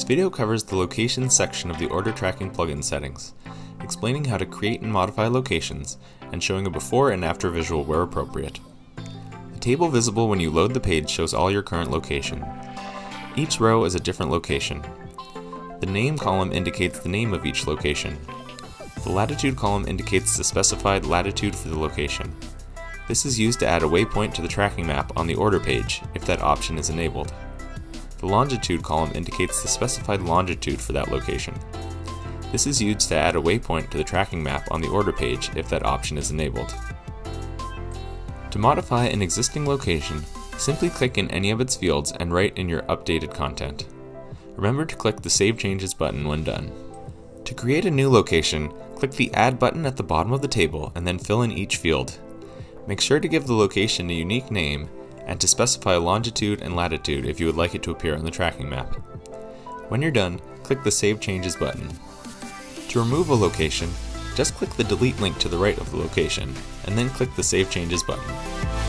This video covers the Locations section of the Order Tracking plugin settings, explaining how to create and modify locations, and showing a before and after visual where appropriate. The table visible when you load the page shows all your current location. Each row is a different location. The name column indicates the name of each location. The latitude column indicates the specified latitude for the location. This is used to add a waypoint to the tracking map on the order page, if that option is enabled. The longitude column indicates the specified longitude for that location. This is used to add a waypoint to the tracking map on the order page if that option is enabled. To modify an existing location, simply click in any of its fields and write in your updated content. Remember to click the Save Changes button when done. To create a new location, click the Add button at the bottom of the table and then fill in each field. Make sure to give the location a unique name and to specify longitude and latitude if you would like it to appear on the tracking map. When you're done, click the Save Changes button. To remove a location, just click the delete link to the right of the location, and then click the Save Changes button.